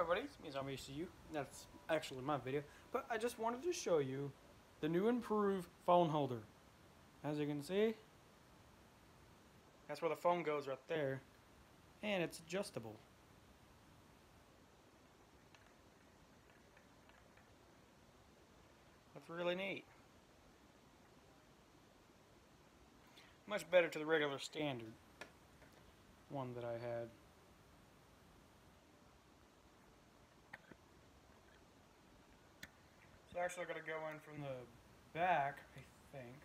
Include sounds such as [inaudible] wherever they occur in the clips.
everybody, it's me, Zombie HCU. That's actually my video, but I just wanted to show you the new improved phone holder. As you can see, that's where the phone goes right there, and it's adjustable. That's really neat. Much better to the regular standard one that I had. Actually I gotta go in from the back, I think.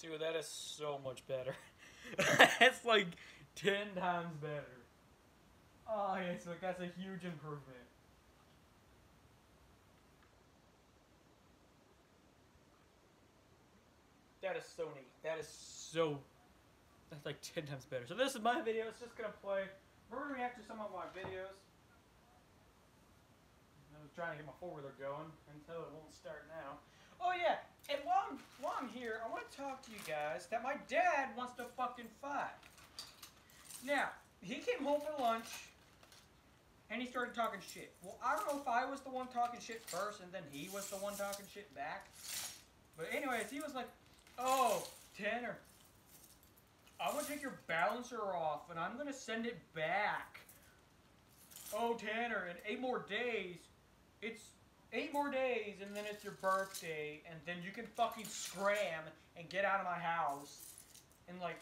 Dude, that is so much better. [laughs] That's like 10 times better. Oh, yes, so that's a huge improvement. That is so neat. That is so. That's like 10 times better. So, this is my video. It's just going to play. We're going to react to some of my videos. I was trying to get my four wheeler going until it won't start now. Oh, yeah. And while I'm, while I'm here, I want to talk to you guys that my dad wants to fucking fight. Now, he came home for lunch and he started talking shit. Well, I don't know if I was the one talking shit first and then he was the one talking shit back. But anyways, he was like, oh, Tanner, I'm to take your balancer off and I'm to send it back. Oh, Tanner, in eight more days, it's eight more days and then it's your birthday and then you can fucking scram and get out of my house. And like,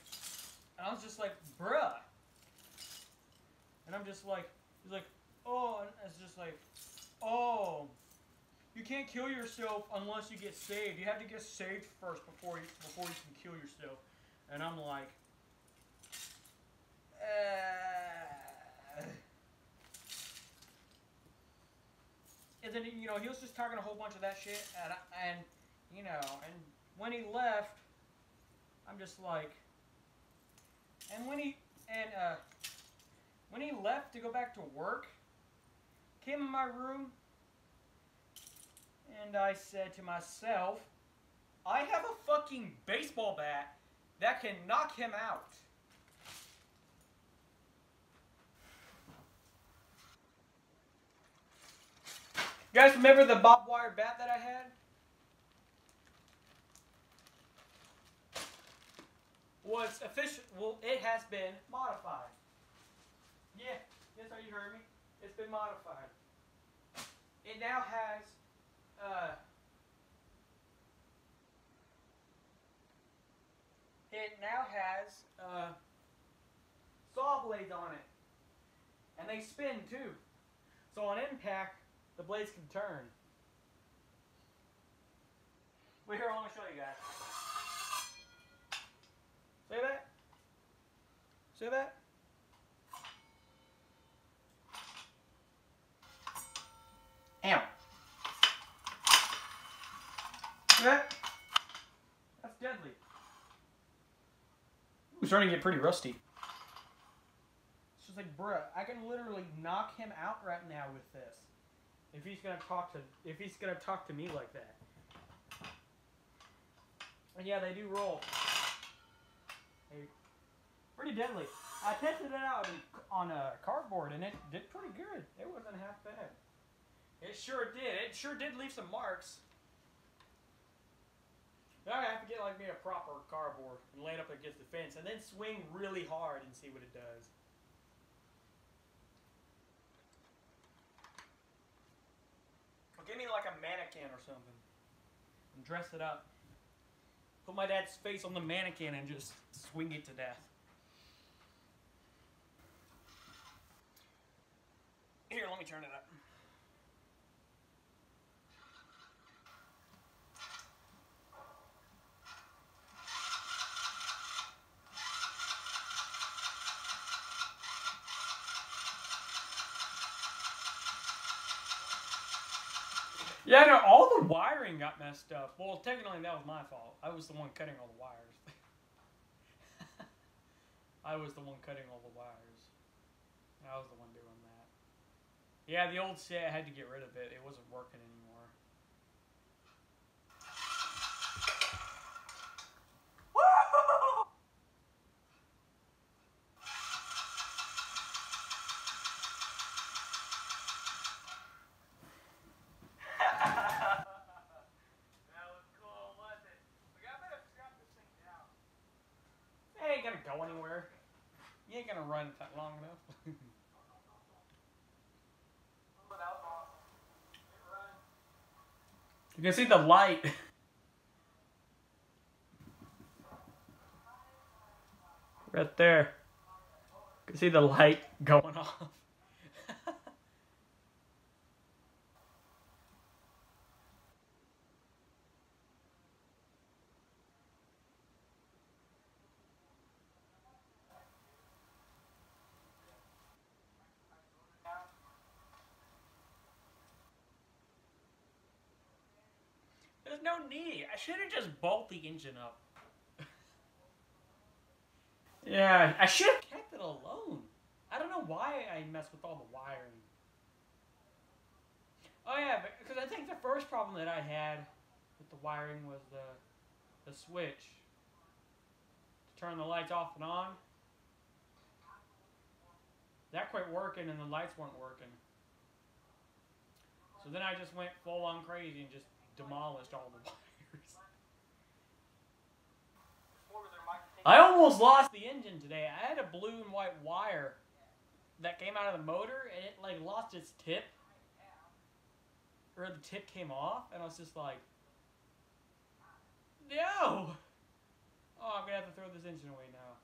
and I was just like, bruh. And I'm just like, he's like, oh, and it's just like, oh, you can't kill yourself unless you get saved. You have to get saved first before you before you can kill yourself. And I'm like, uh. and then you know he was just talking a whole bunch of that shit, and and you know, and when he left, I'm just like, and when he and uh, when he left to go back to work, came in my room, and I said to myself, I have a fucking baseball bat that can knock him out. You guys remember the bob wire bat that I had? Was official. Well, it has been modified. Yeah, yes, sir, you heard me. It's been modified. It now has. Uh, it now has uh, saw blades on it, and they spin too. So on impact, the blades can turn. Wait here, I want to show you guys. See that? See that? Ow. That? Eh. That's deadly. Ooh, starting to get pretty rusty. It's just like, bruh, I can literally knock him out right now with this. If he's gonna talk to if he's gonna talk to me like that. And yeah, they do roll. They, pretty deadly. I tested it out on a cardboard and it did pretty good. It wasn't half bad. It sure did. It sure did leave some marks. Now I have to get like me a proper cardboard and lay it up against the fence and then swing really hard and see what it does. Give me like a mannequin or something. And dress it up. Put my dad's face on the mannequin and just swing it to death. Here, let me turn it up. Yeah, no, all the wiring got messed up. Well, technically that was my fault. I was the one cutting all the wires. [laughs] I was the one cutting all the wires. I was the one doing that. Yeah, the old set, I had to get rid of it. It wasn't working anymore. Woo! That was cool, wasn't it? We got better strap this thing down. It ain't gonna go anywhere. You ain't gonna run that long enough. [laughs] you can see the light. [laughs] Right there. You can see the light [laughs] going off. No need. I should have just bolt the engine up. yeah, I should have kept it alone. I don't know why I messed with all the wiring. Oh yeah, because I think the first problem that I had with the wiring was the the switch to turn the lights off and on. That quit working and the lights weren't working. So then I just went full on crazy and just demolished all the [laughs] wires. I almost lost the engine today. I had a blue and white wire that came out of the motor and it like lost its tip. Or the tip came off and I was just like No Oh I'm gonna have to throw this engine away now.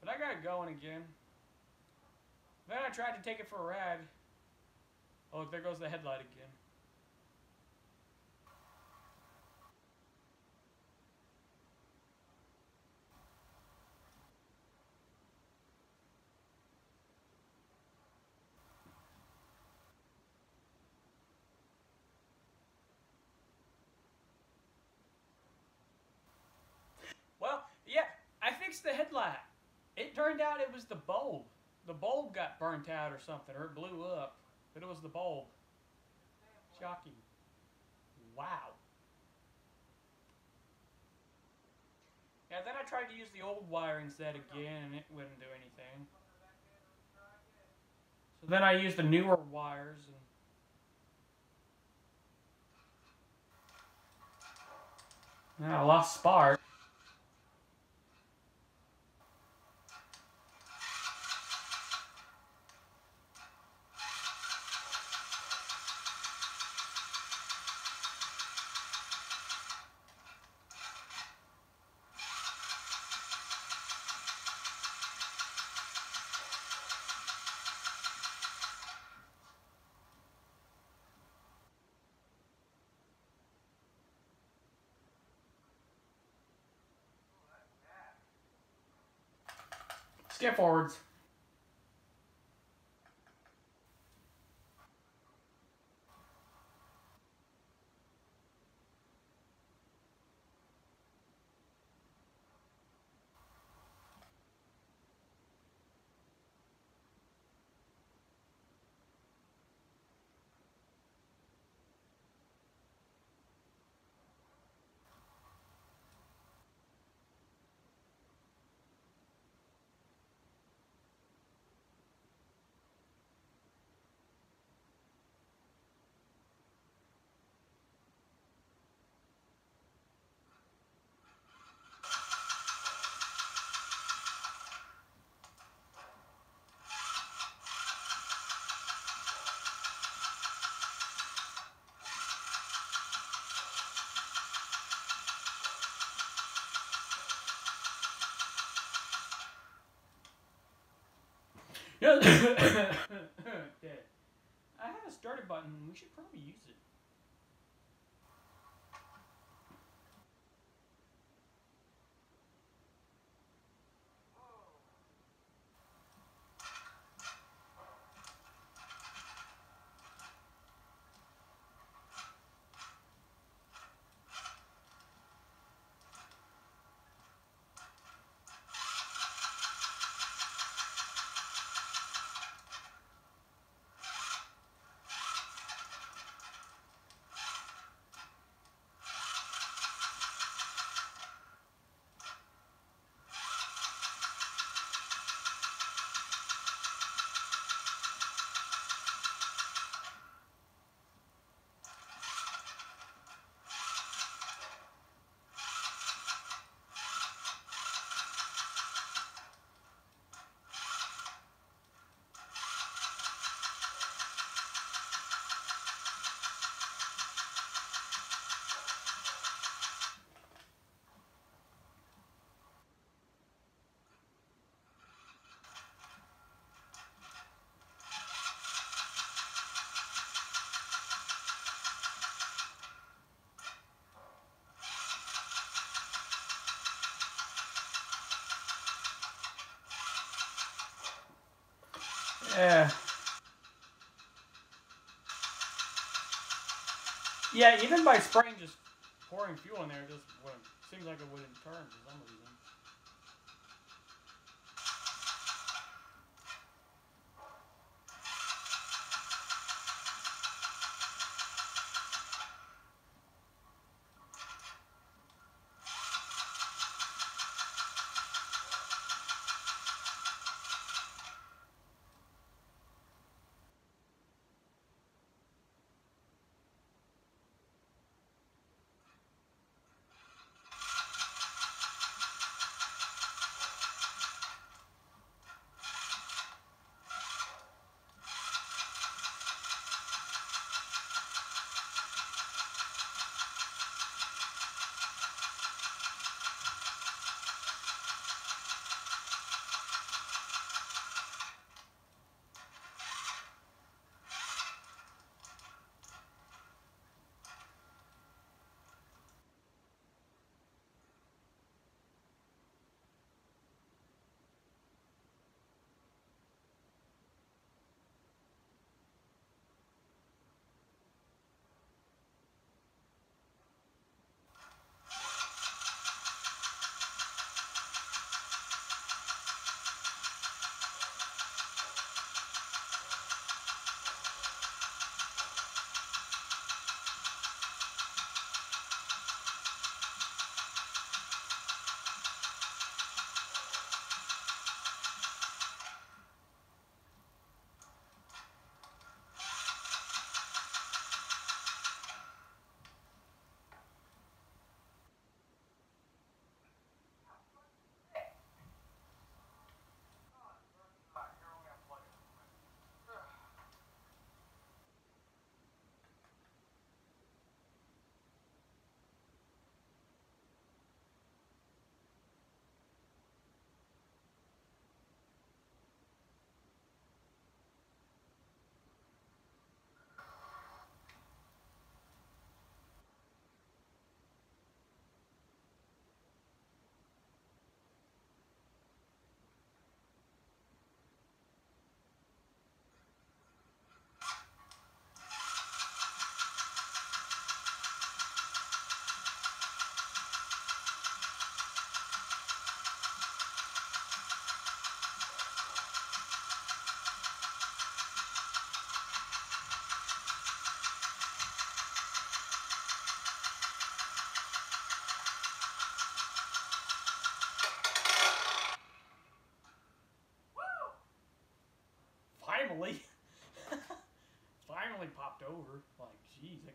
But I got it going again. Then I tried to take it for a ride. Oh, there goes the headlight again. Well, yeah, I fixed the headlight. It turned out it was the bulb. The bulb got burnt out or something, or it blew up. But it was the bulb. Shocking. Wow. Yeah, then I tried to use the old wiring set again, and it wouldn't do anything. So then I used the newer wires, and I lost spark. Forwards. ハハハハ! Yeah. Yeah, even by spraying just pouring fuel in there, it just wouldn't, seems like it wouldn't turn for some reason.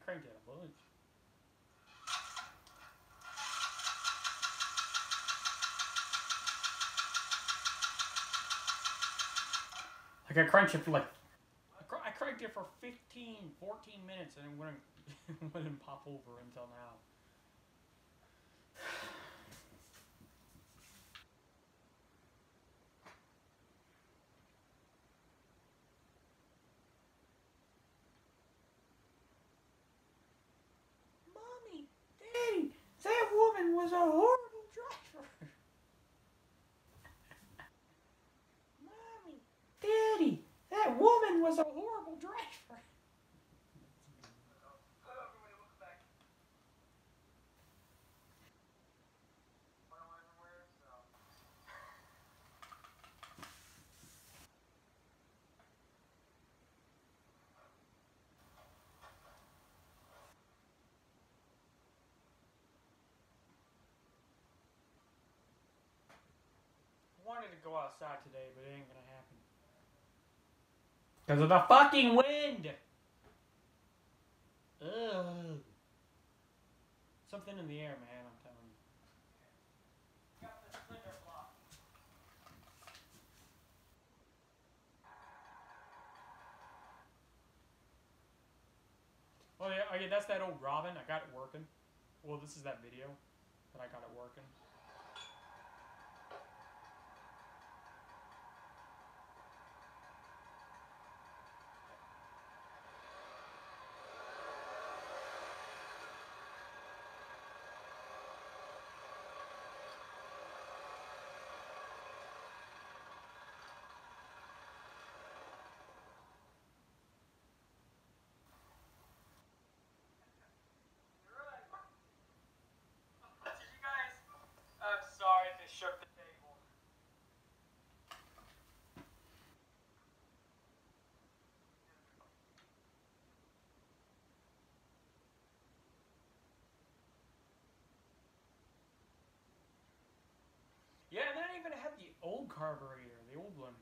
Cranked it a bunch. Like, I cranked it for like. I cranked it for 15, 14 minutes and it wouldn't, [laughs] it wouldn't pop over until now. Mommy, Daddy, that woman was a horrible driver. Mommy, Daddy, that woman was a horrible driver. I wanted to go outside today, but it ain't gonna happen. Because of the fucking wind! Ugh. Something in the air, man, I'm telling you. Oh yeah, oh yeah, that's that old Robin. I got it working. Well, this is that video that I got it working. Old carburetor, the old one.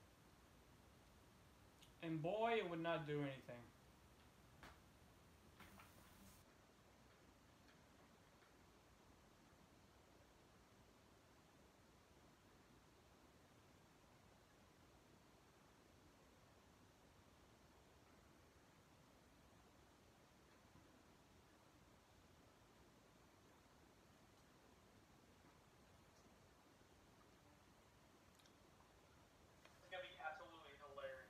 And boy, it would not do anything. It's gonna be absolutely hilarious.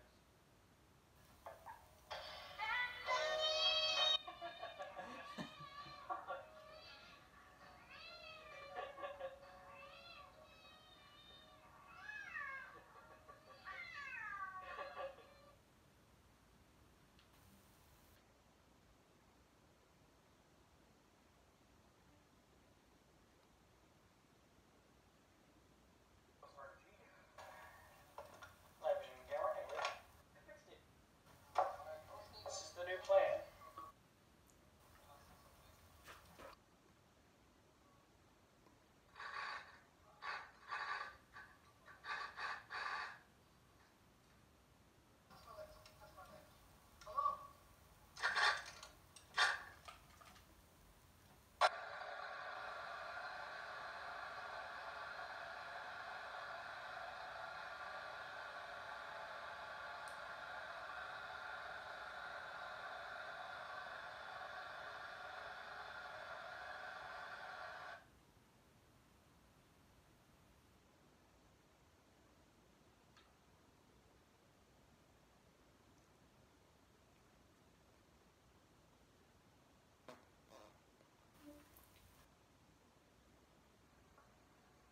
This is the new plan.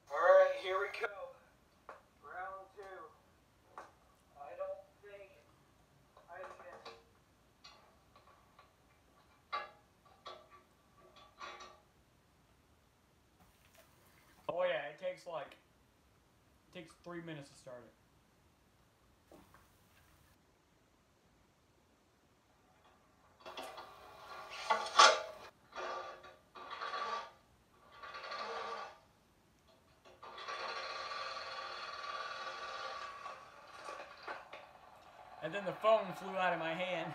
Alright, here Round two. I don't think I can. Oh yeah, it takes like it takes three minutes to start it. Then the phone flew out of my hand.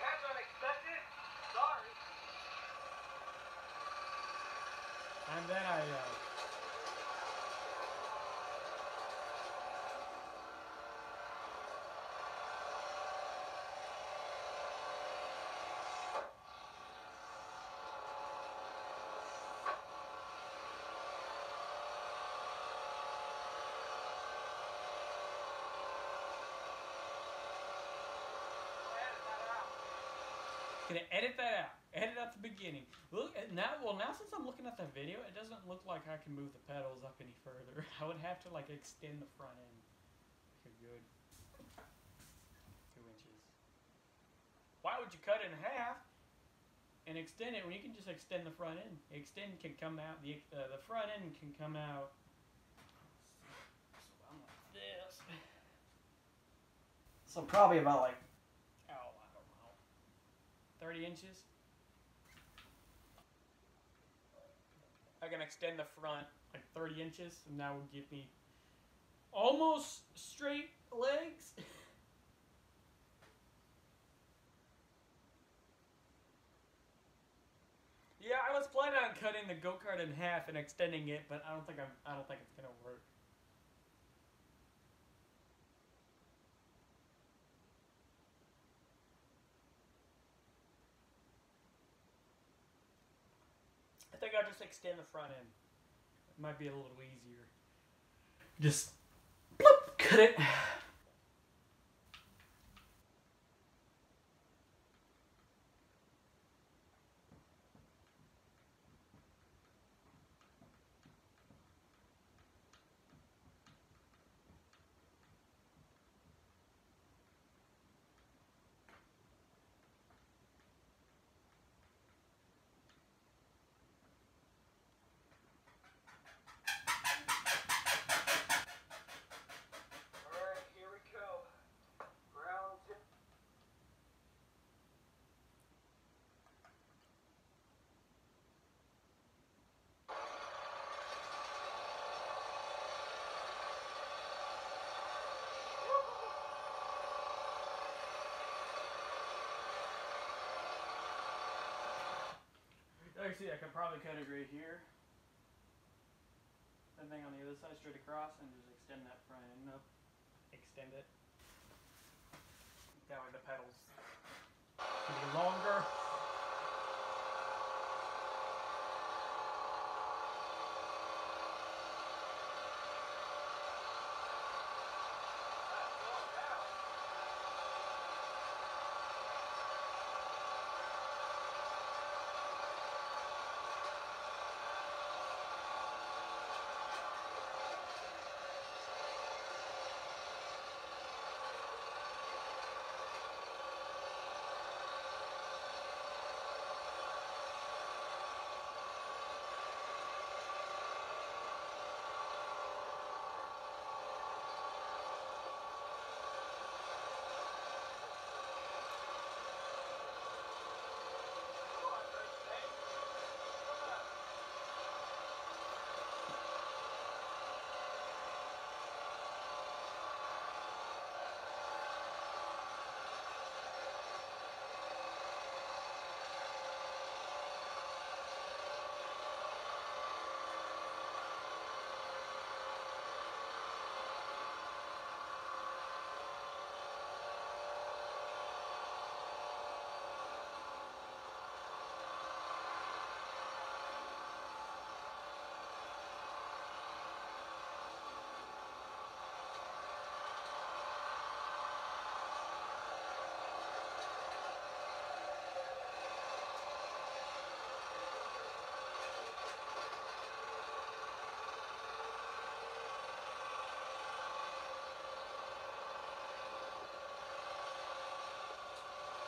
That's unexpected. Sorry. And then I uh, Edit that out. Gonna edit that out. Edit out the beginning. Look at now. Well, now since I'm looking at the video, it doesn't look like I can move the pedals up any further. [laughs] I would have to like extend the front end. Okay, good. Two inches. Why would you cut it in half and extend it when you can just extend the front end? Extend can come out. The uh, the front end can come out. So I'm like this. So probably about like oh I don't know. 30 inches. I can extend the front like 30 inches, and that would give me almost straight legs. [laughs] yeah, I was planning on cutting the go kart in half and extending it, but I don't think I'm. I don't think it's gonna work. I think I'll just extend the front end. It might be a little easier. Just bloop, cut it. Alright, here I could probably cut it right here. Same thing on the other side, straight across, and just extend that front end up. Extend it. That way the pedals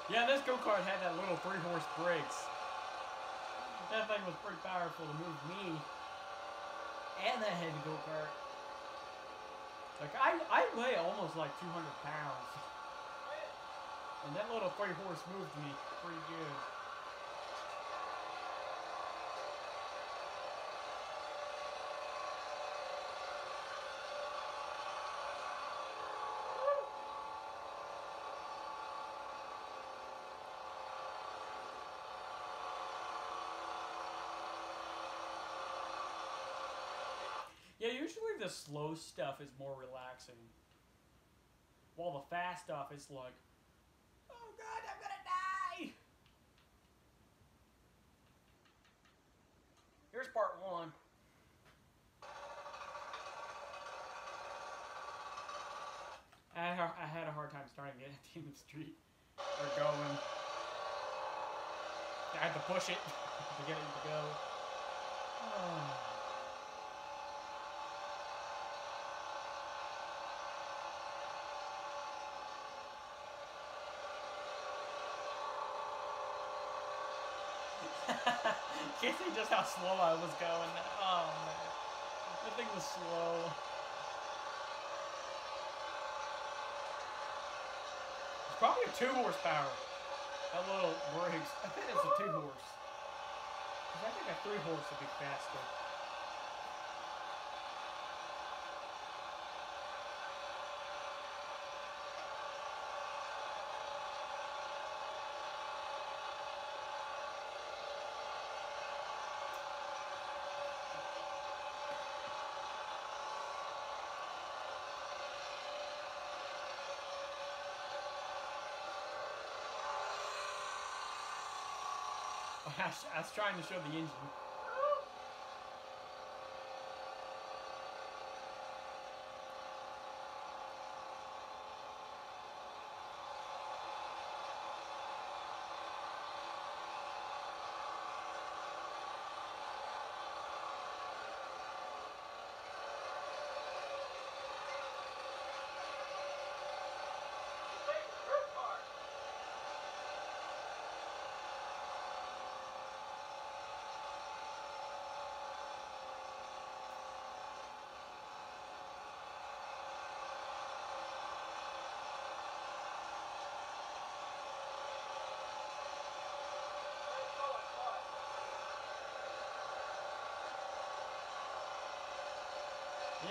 Yeah, this go kart had that little three horse Briggs. That thing was pretty powerful to move me and that heavy go kart. Like I, I weigh almost like 200 pounds, and that little three horse moved me pretty good. Yeah, usually the slow stuff is more relaxing. While the fast stuff is like, oh god, I'm gonna die! Here's part one. I I had a hard time starting it at the end of the street. Or going. I had to push it [laughs] to get it to go. [sighs] Oh. Can't see just how slow I was going. Oh man, the thing was slow. It's probably a two horsepower. That little Briggs. I think it's a two horse. Because I think a three horse would be faster. I was, trying to show the engine.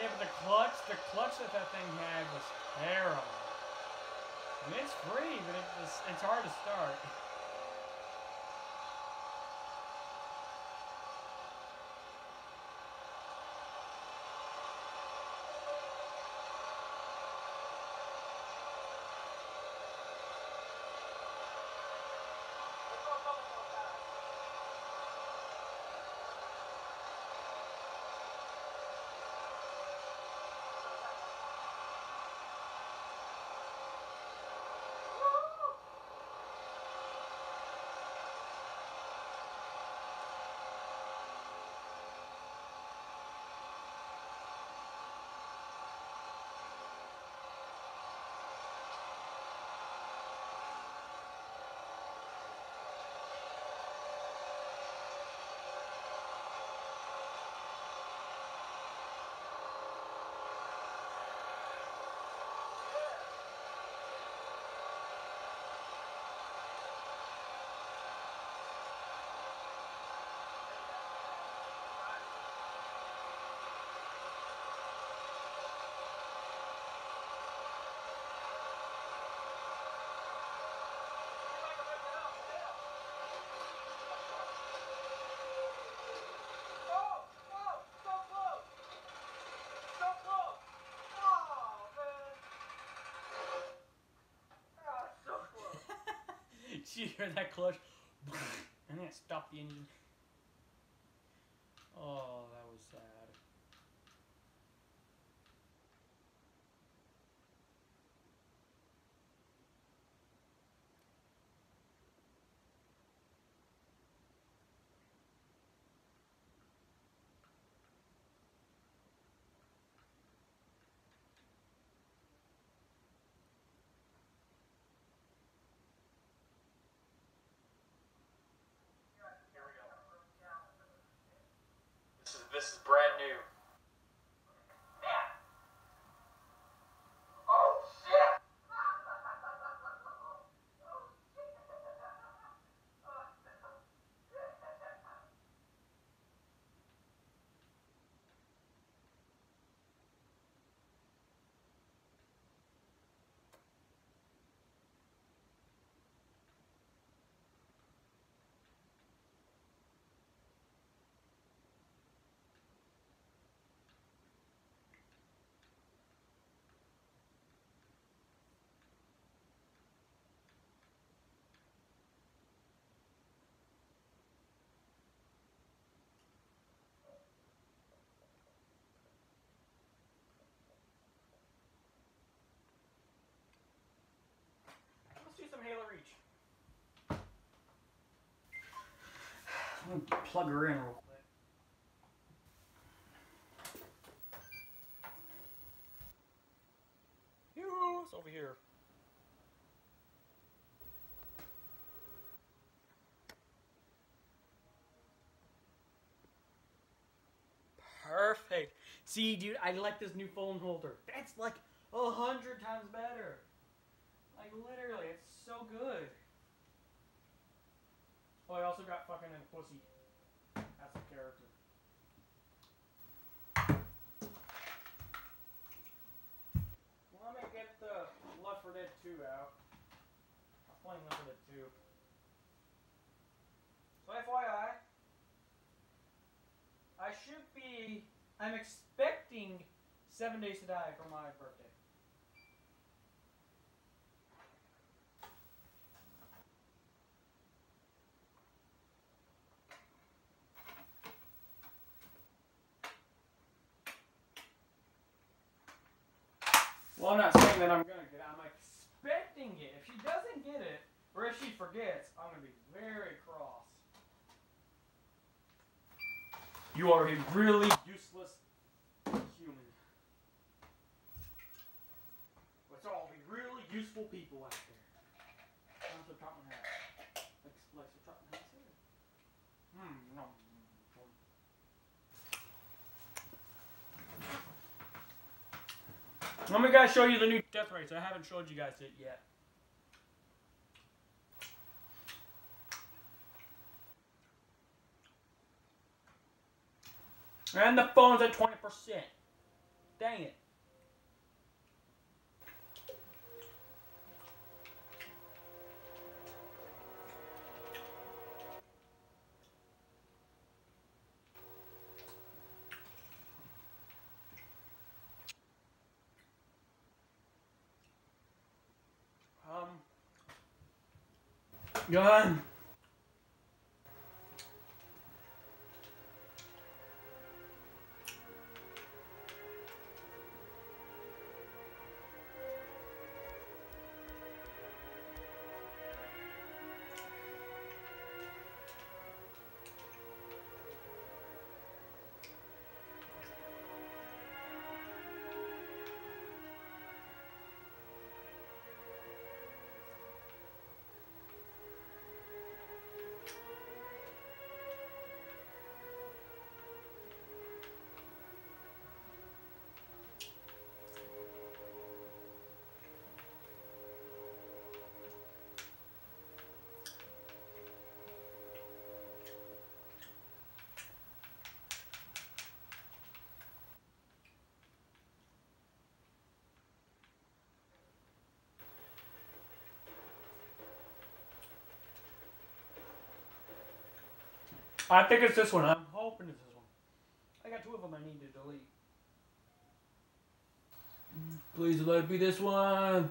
Yeah, but the clutch, the clutch that that thing had was terrible. I mean, it's free, but it it's hard to start. [laughs] you hear that clutch? [laughs] And then stopped the engine. Oh, that was sad. This is this is brand new. Oh shit! Let's do some Halo Reach. I'm gonna plug her in real quick. It's over here. Perfect. See, dude, I like this new phone holder. That's like a hundred times better. Like literally, it's so good. Oh, I also got fucking a pussy. Character. Well, let me get the Left 4 Dead 2 out. I'm playing Left 4 Dead 2. So FYI, I should be. I'm expecting Seven Days to Die for my birthday. Well, I'm not saying that I'm gonna get it. I'm expecting it. If she doesn't get it, or if she forgets, I'm gonna be very cross. You are a really useless human. Let's all be really useful people out there. That's what Trotman has. Like, like what Trotman has said. Hmm, no. Let me guys show you the new death rates. I haven't showed you guys it yet. And the phone's at 20%. Dang it. Gun. I think it's this one. I'm hoping it's this one. I got two of them I need to delete. Please let it be this one.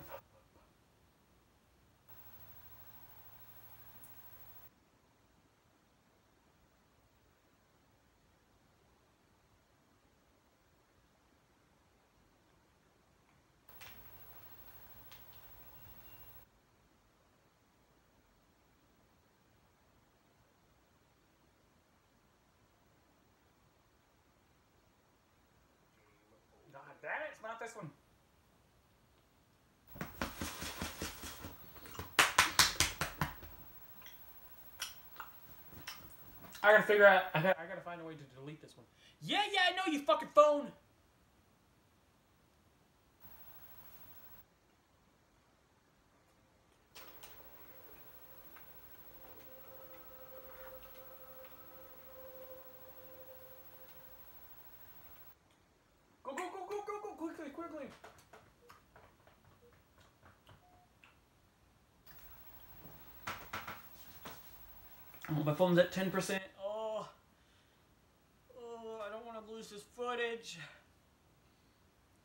This one. I gotta figure out. I gotta, I gotta find a way to delete this one. Yeah, yeah, I know you fucking phone. Go, go, go, go, go, go, quickly, quickly. Oh, my phone's at 10%. Oh. Oh, I don't want to lose this footage.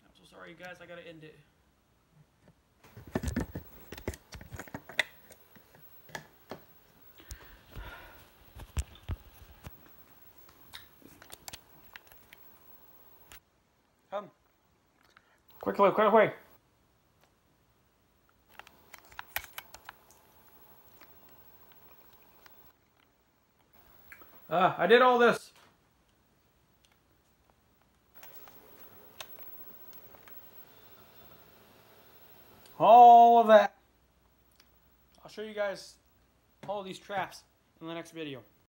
I'm so sorry, you guys. I gotta end it. Come. Quickly, quickly. Ah, I did all this. All of that. I'll show you guys all these traps in the next video.